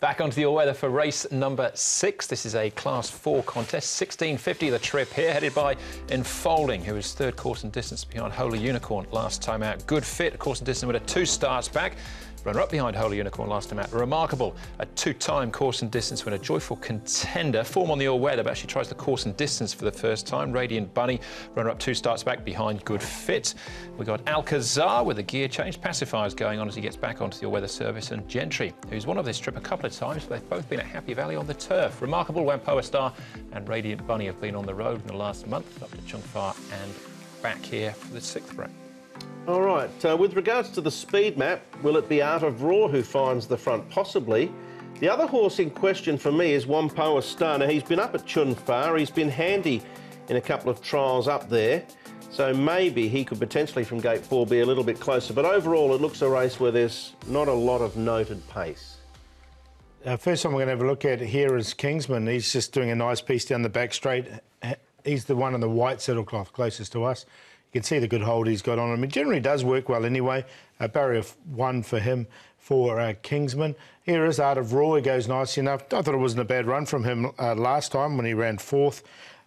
Back onto the all-weather for race number six. This is a Class 4 contest. 1650 the trip here, headed by Enfolding, who was third course and distance behind Holy Unicorn last time out. Good fit, course and distance with a two starts back. Runner-up behind Holy Unicorn last time out. Remarkable, a two-time course and distance winner. Joyful contender. Form on the all-weather, but actually tries the course and distance for the first time. Radiant Bunny, runner-up two starts back behind Good Fit. We got Alcazar with a gear change. Pacifiers going on as he gets back onto the all-weather service. And Gentry, who's won of this trip a couple of times, but they've both been at Happy Valley on the turf. Remarkable, Whampoa Star and Radiant Bunny have been on the road in the last month, up to Conghua and back here for the sixth race. All right, uh, with regards to the speed map, will it be Art of Raw who finds the front? Possibly. The other horse in question for me is Whampoa Star. Now, he's been up at Conghua, he's been handy in a couple of trials up there, so maybe he could potentially from gate four be a little bit closer. But overall, it looks a race where there's not a lot of noted pace. Uh, first one we're going to have a look at here is Kingsman. He's just doing a nice piece down the back straight. He's the one in the white saddlecloth closest to us. You can see the good hold he's got on him. It generally does work well anyway. A barrier one for him for uh, Kingsman. Here is Art of. He goes nicely enough. I thought it wasn't a bad run from him uh, last time when he ran fourth.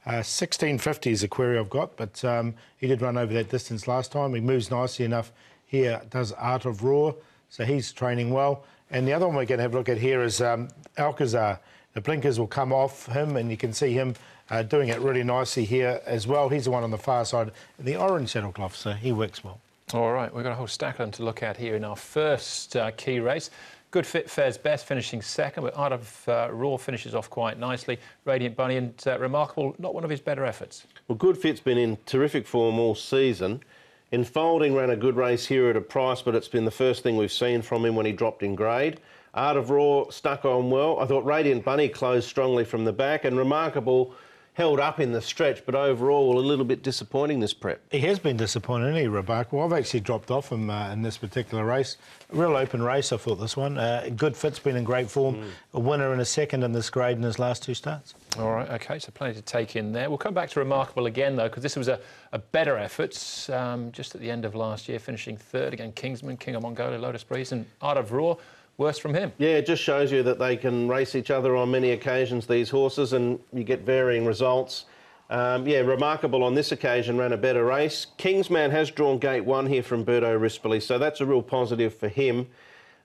Uh, 1650 is a query I've got, but um, he did run over that distance last time. He moves nicely enough here, does Art of Raw, so he's training well. And the other one we're going to have a look at here is um, Alcazar. The blinkers will come off him, and you can see him uh, doing it really nicely here as well. He's the one on the far side, the orange saddlecloth, so he works well. All right, we've got a whole stack of them to look at here in our first uh, key race. Good Fit fares best, finishing second, but Art of uh, Raw finishes off quite nicely. Radiant Bunny and uh, Remarkable, not one of his better efforts. Well, Good Fit's been in terrific form all season. Enfolding ran a good race here at a price, but it's been the first thing we've seen from him when he dropped in grade. Art of Raw stuck on well. I thought Radiant Bunny closed strongly from the back, and Remarkable held up in the stretch, but overall a little bit disappointing this prep. He has been disappointing, isn't he, Rebecca? Well, I've actually dropped off him uh, in this particular race. Real open race, I thought, this one. Uh, good fit's been in great form. Mm. A winner and a second in this grade in his last two starts. All right, OK, so plenty to take in there. We'll come back to Remarkable again, though, because this was a, a better effort um, just at the end of last year, finishing third again, Kingsman, King of Mongolia, Lotus Breeze and Art of Raw worse from him. Yeah, it just shows you that they can race each other on many occasions, these horses, and you get varying results. Um, yeah, remarkable on this occasion, ran a better race. Kingsman has drawn gate one here from Berto Rispoli, so that's a real positive for him.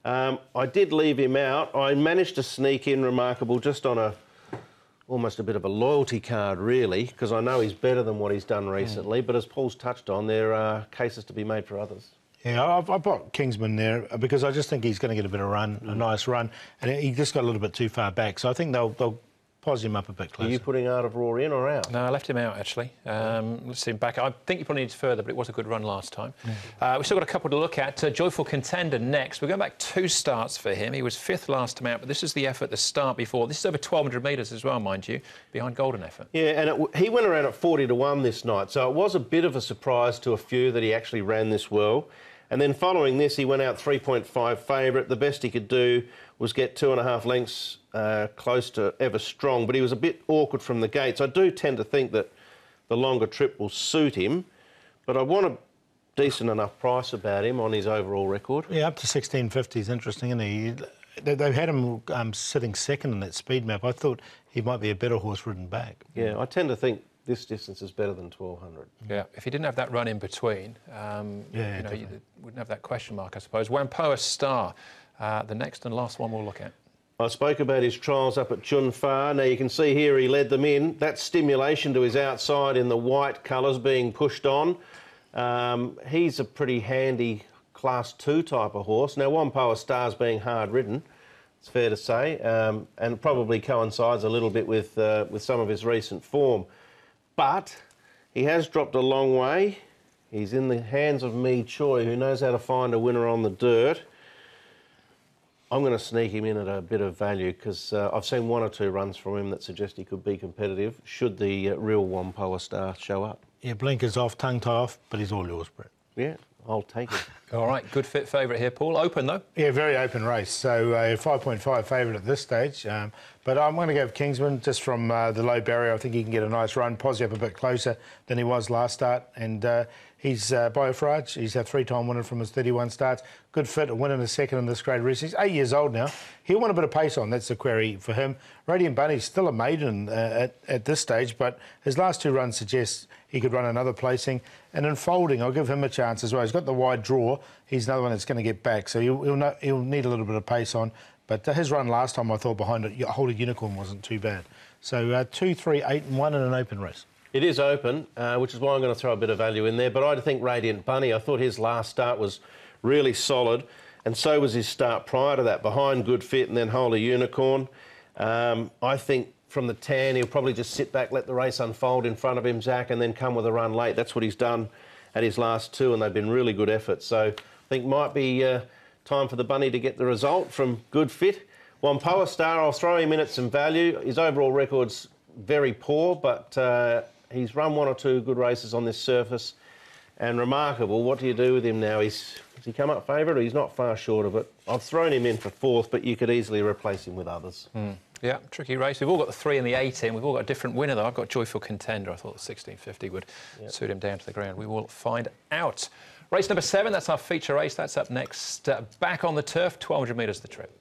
Um, I did leave him out. I managed to sneak in Remarkable just on a almost a bit of a loyalty card, really, because I know he's better than what he's done recently. Mm. But as Paul's touched on, there are cases to be made for others. Yeah, I've, I've got Kingsman there because I just think he's going to get a bit of run, mm. a nice run, and he just got a little bit too far back. So I think they'll, they'll pause him up a bit closer. Are you putting Art of Raw in or out? No, I left him out, actually. Um, let's see him back. I think he probably needs further, but it was a good run last time. Yeah. Uh, we've still got a couple to look at. Uh, Joyful Contender next. We're going back two starts for him. He was fifth last time out, but this is the effort the start before. This is over 1,200 metres as well, mind you, behind Golden Effort. Yeah, and it, he went around at 40 to 1 this night, so it was a bit of a surprise to a few that he actually ran this well. And then following this, he went out 3.5 favourite. The best he could do was get two and a half lengths uh, close to ever strong, but he was a bit awkward from the gates. I do tend to think that the longer trip will suit him, but I want a decent enough price about him on his overall record. Yeah, up to 1650 is interesting, isn't he? They've had him um, sitting second in that speed map. I thought he might be a better horse ridden back. Yeah, I tend to think this distance is better than 1200. Yeah, if he didn't have that run in between, um, yeah, you know, you wouldn't have that question mark, I suppose. Whampoa Star, uh, the next and last one we'll look at. I spoke about his trials up at Conghua. Now you can see here he led them in. That stimulation to his outside in the white colours being pushed on. Um, he's a pretty handy class two type of horse. Now Whampoa Star's being hard ridden, it's fair to say, um, and probably coincides a little bit with, uh, with some of his recent form but he has dropped a long way. He's in the hands of Me Choi, who knows how to find a winner on the dirt. I'm going to sneak him in at a bit of value because uh, I've seen one or two runs from him that suggest he could be competitive should the uh, real Whampoa star show up. Yeah, blinkers off, tongue tie off, but he's all yours, Brett. Yeah, I'll take it. All right, good fit favourite here, Paul. Open though. Yeah, very open race. So uh, 5.5 favourite at this stage. Um, but I'm going to go with Kingsman just from uh, the low barrier. I think he can get a nice run. Posi up a bit closer than he was last start, and uh, He's uh, Biofrage. He's a three-time winner from his 31 starts. Good fit, a winner in a second in this grade race. He's eight years old now. He'll want a bit of pace on. That's the query for him. Radiant Bunny's still a maiden uh, at, at this stage, but his last two runs suggest he could run another placing. And Enfolding, I'll give him a chance as well. He's got the wide draw. He's another one that's going to get back, so he'll, he'll, know, he'll need a little bit of pace on. But uh, his run last time, I thought behind it, Holy Unicorn wasn't too bad. So uh, two, three, eight, and one in an open race. It is open, uh, which is why I'm going to throw a bit of value in there. But I think Radiant Bunny, I thought his last start was really solid, and so was his start prior to that, behind Good Fit and then Holy Unicorn. Um, I think from the tan, he'll probably just sit back, let the race unfold in front of him, Zach, and then come with a run late. That's what he's done at his last two, and they've been really good efforts. So I think might be uh, time for the bunny to get the result from Good Fit. Whampoa Star, I'll throw him in at some value. His overall record's very poor, but uh, he's run one or two good races on this surface and remarkable. What do you do with him now? He's, has he come up favourite? or He's not far short of it. I've thrown him in for fourth, but you could easily replace him with others. Mm. Yeah, tricky race. We've all got the three and the eight in. We've all got a different winner, though. I've got Joyful Contender. I thought the 1650 would yep. suit him down to the ground. We will find out. Race number seven, that's our feature race. That's up next. Uh, back on the turf, 1200 metres the trip.